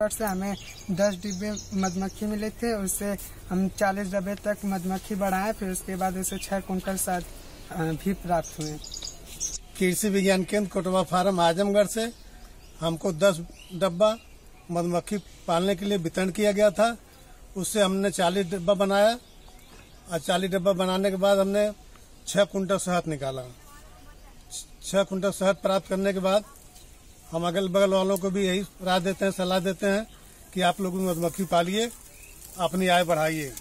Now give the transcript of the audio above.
से हमें 10 डिब्बे मधुमक्खी मिले थे, उससे हम 40 डब्बे तक मधुमक्खी बढ़ाए, फिर उसके बाद उसे छह कुंटल साथ भी प्राप्त हुए। कृषि विज्ञान केंद्र कोटवा फार्म आजमगढ़ से हमको 10 डब्बा मधुमक्खी पालने के लिए वितरण किया गया था। उससे हमने 40 डब्बा बनाया और 40 डब्बा बनाने के बाद हमने छह कुंटल शहद निकाला। छह कुंटल शहद प्राप्त करने के बाद हम अगल बगल वालों को भी यही राय देते हैं, सलाह देते हैं कि आप लोग मधुमक्खी पालिए, अपनी आय बढ़ाइए।